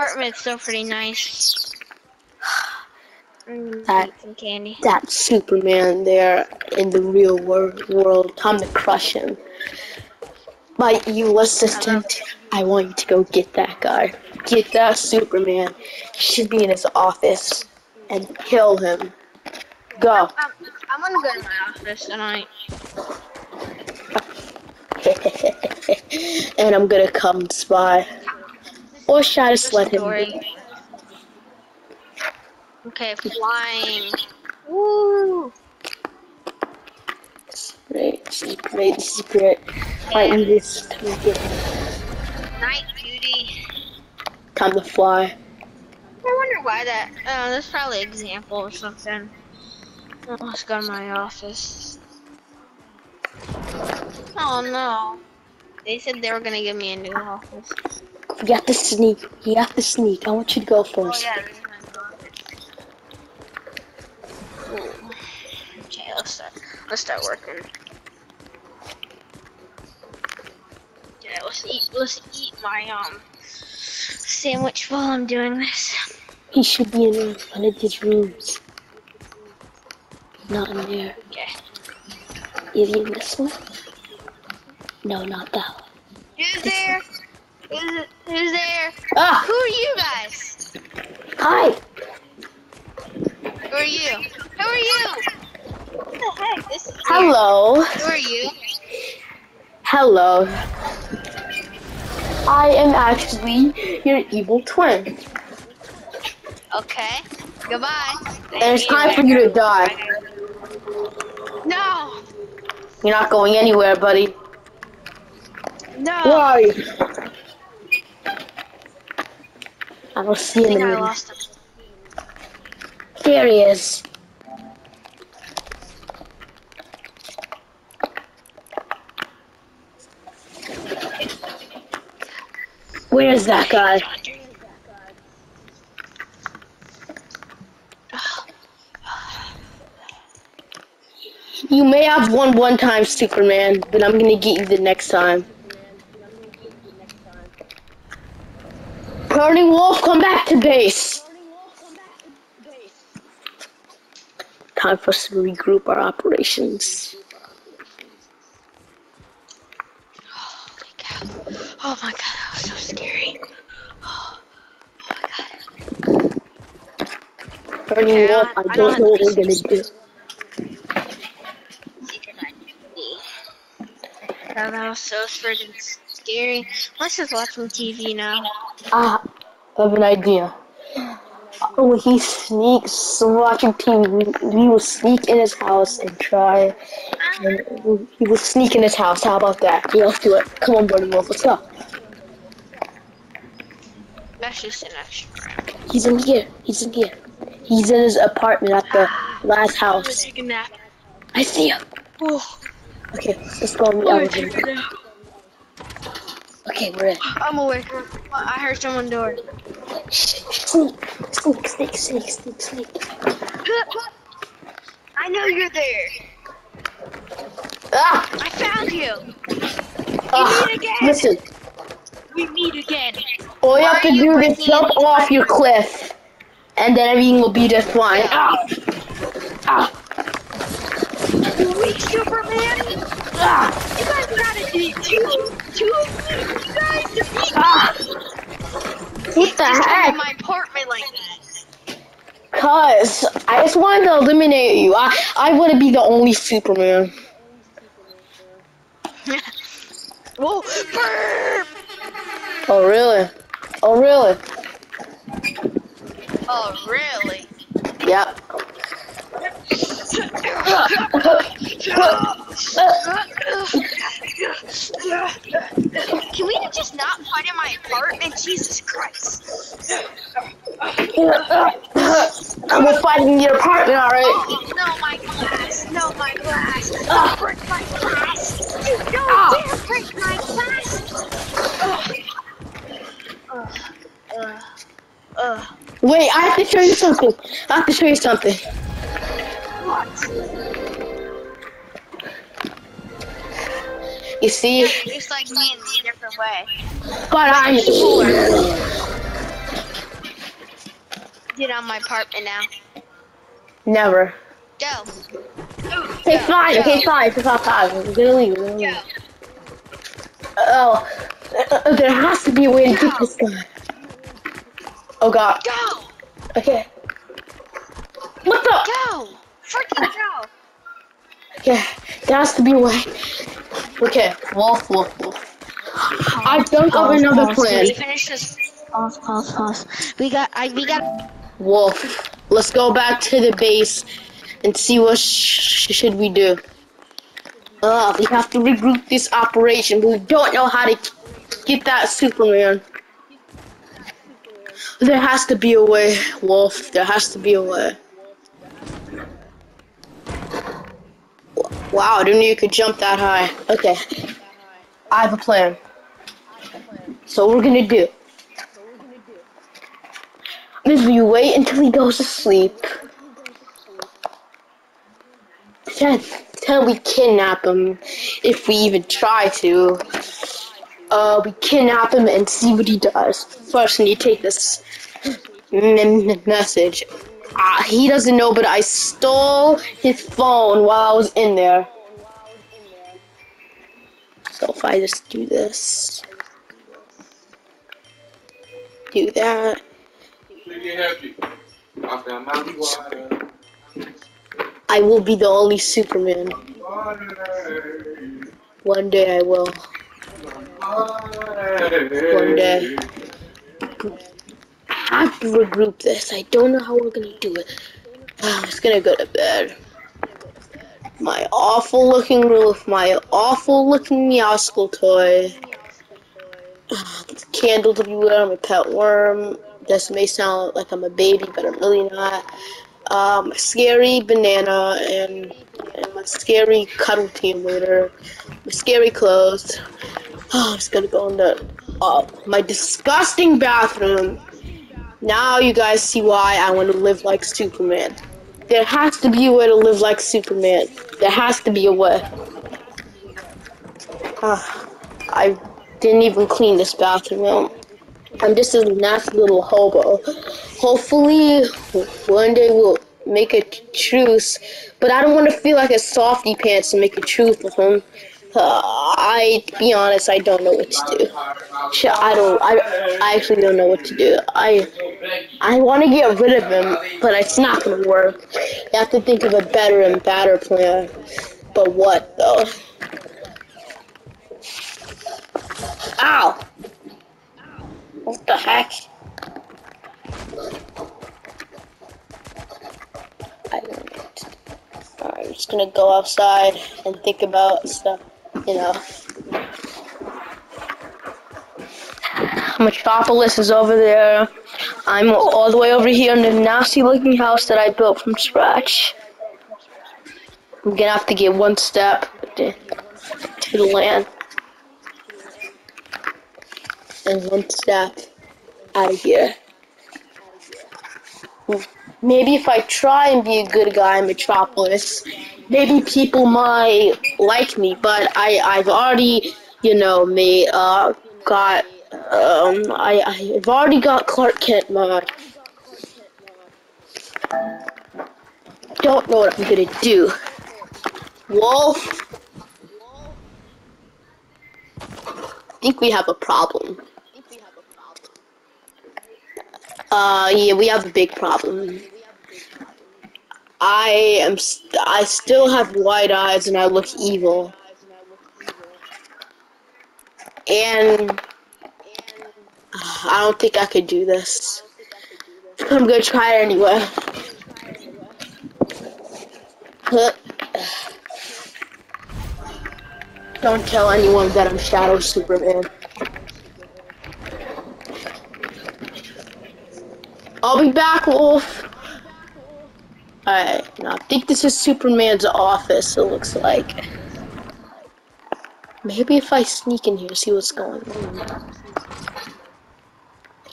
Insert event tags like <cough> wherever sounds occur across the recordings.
Apartment's still pretty nice. <sighs> Mm, That- candy. That Superman there in the real wor- world. Time to crush him. My evil assistant, I want you to go get that guy. Get that Superman. He should be in his office and kill him. Go. I'm, I'm gonna go to my office tonight. <laughs> and I'm gonna come spy. Or should I just let him Story. be? Okay, flying. Woo! Great, secret, secret. Fighting this to get Night duty. time to fly. I wonder why that. Uh, oh, that's probably example or something. Oh, let's go to my office. Oh no. They said they were gonna give me a new office. You have to sneak. You have to sneak. I want you to go Oh first. yeah, new office. Ooh. Okay, let's start. Let's start working. Yeah, let's eat. Let's eat my um sandwich while I'm doing this. He should be in one of these rooms. Not in there. Okay. Is he in this one? No, not that one. Who's there? Who's, who's there? Ah! Who are you guys? Hi! Who are you? Who are you? What the heck? This is weird. Hello. Who are you? Hello. I am actually your evil twin. Okay. Goodbye. And it's time for you to die. No. You're not going anywhere, buddy. No. You? I don't see him in lost him. There he is. Where is that guy? You may have won one time, Superman, but I'm gonna get you the next time. Burning Wolf, come back to base. Time for us to regroup our operations. Oh my god, that was so scary. Oh, my god. Burning Okay, Wolf, I- I don't know what we're gonna do. That was so friggin' scary. Let's just watch some TV now. Ah, I have an idea. Oh, he sneaks watching TV. We will sneak in his house and try. And we will sneak in his house. How about that? Yeah, let's do it. Come on, Burning Wolf, let's go. That's just an extra. He's in here. He's in here. He's in his apartment at the last house. take a nap. I see him. Oh, Okay, let's go on the I'm gonna take elevator. Okay, we're in. I'm awake. I heard someone door. Shh, sneak, sneak, sneak, sneak, sneak, sneak. I know you're there. Ah! I found you. ah meet again. listen, We meet again. all you Why have to do is jump off your cliff, and then everything will be just fine. Ah! Ah! Wait, Superman. Ah! You guys gotta do two, two of me. You guys defeat Ah! What the heck? my apartment like that. Cause I just wanted to eliminate you. I I want to be the only Superman. <laughs> Whoa, burp. Oh really? Oh really? Oh, really? Yep. <laughs> <laughs> Can we not in my apartment? Jesus Christ. We're fighting in your apartment, alright? Oh, no, my glass. No, my glass. Don't break my glass. You don't dare break my glass. Ugh. Ugh. Ugh. Ugh. Wait, I have to show you something. I have to show you something. What? You see? Just like me in a different way. But I'm Get on my apartment now. never. Go. Okay, Go, fine. go, Okay, fine. It's not five. We're gonna leave. We're gonna leave. Go. Oh, uh, there has to be a way to get this guy. Oh god. Go. Okay. What the? Go. Freaking go. Okay, there has to be a way. Okay, wolf, wolf, wolf. I don't have another plan. We finish this. Pause, pause, pause. We got, I, we got. Wolf, let's go back to the base and see what sh- should we do. Uh, we have to regroup this operation, but we don't know how to get that Superman. There has to be a way, Wolf. There has to be a way. Wow, I didn't know you could jump that high. Okay. I have a plan. So we're gonna do is we wait until he goes to sleep. Then, then we kidnap him if we even try to. Uh, we kidnap him and see what he does. First, we need to take this message. Uh, he doesn't know, but I stole his phone while I was in there. So if I just do this, do that, I found my water. I will be the only Superman. One day I will. One day. I have to regroup this. I don't know how we're gonna do it. I'm just gonna go to bed. My awful looking roof, my awful looking Meowscle toy. Candles everywhere, my pet worm. This may sound like I'm a baby, but I'm really not. Um, scary banana and, and my scary cuddle team leader. My scary clothes. Oh, I'm just gonna go in the uh, my disgusting bathroom. Now you guys see why I want to live like Superman. There has to be a way to live like Superman. There has to be a way. Ah, I didn't even clean this bathroom. I'm just a nasty little hobo. Hopefully, one day we'll make a truce. But I don't want to feel like a softy pants and make a truce with him. Uh, I, to be honest, I don't know what to do. I don't. I, I actually don't know what to do. I, I want to get rid of him, but it's not gonna work. You have to think of a better and badder plan. But what though? Ow! What the heck? I don't know to. Alright, I'm just gonna go outside and think about stuff, you know. Metropolis is over there. I'm all the way over here in the nasty looking house that I built from scratch. I'm gonna have to get one step to, to the land. And one step out of here. Maybe if I try and be a good guy in Metropolis, maybe people might like me, but I, I've already, you know, me, uh, got um, I, I've already got Clark Kent mod. Don't know what I'm gonna do. Wolf. I think we have a problem. Uh, yeah, we have a big problem. I am. St- I still have white eyes and I look evil. And I don't think I could do this. I'm gonna try it anyway. <sighs> Don't tell anyone that I'm Shadow Superman. I'll be back, Wolf. Alright, now I think this is Superman's office, it looks like. Maybe if I sneak in here, see what's going on.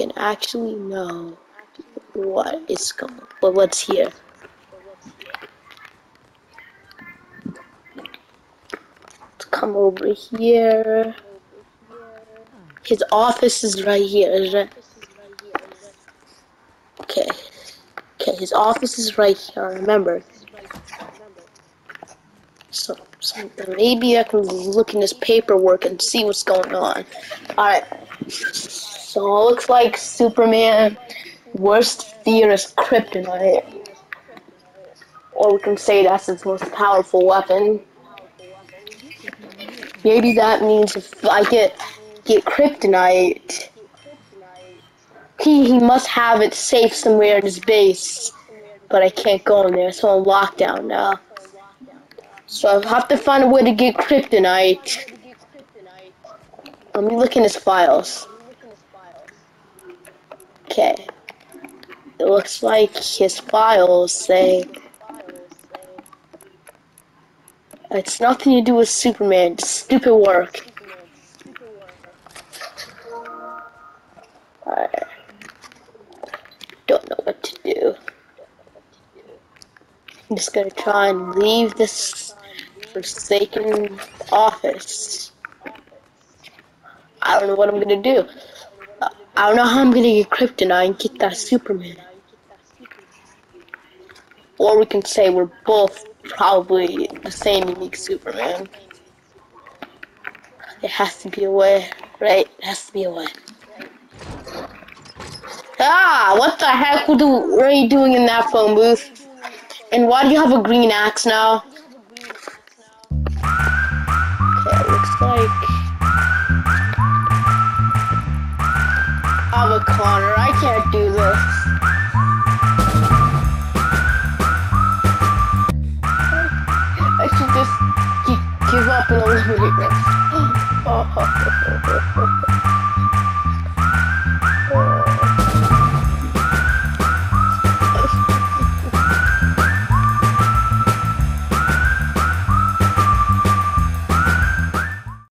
Can actually know what is going. But what's here? Let's come over here. His office is right here, is it? Okay. Okay, his office is right here, remember. So, so maybe I can look in his paperwork and see what's going on. Alright. So it looks like Superman worst fear is kryptonite. Or we can say that's his most powerful weapon. Maybe that means if I get get kryptonite, he he must have it safe somewhere in his base. But I can't go in there, so I'm locked down now. So I have to find a way to get kryptonite. Let me look in his files. Okay. It looks like his files say it's nothing to do with Superman, stupid work. Alright. Don't know what to do. I'm just gonna try and leave this forsaken office. I don't know what I'm gonna do. I don't know how I'm gonna get kryptonite and get that Superman. Or we can say we're both probably the same unique Superman. It has to be a way, right? It has to be a way. Ah, what the heck are you doing in that phone booth? And why do you have a green axe now? I can't do this.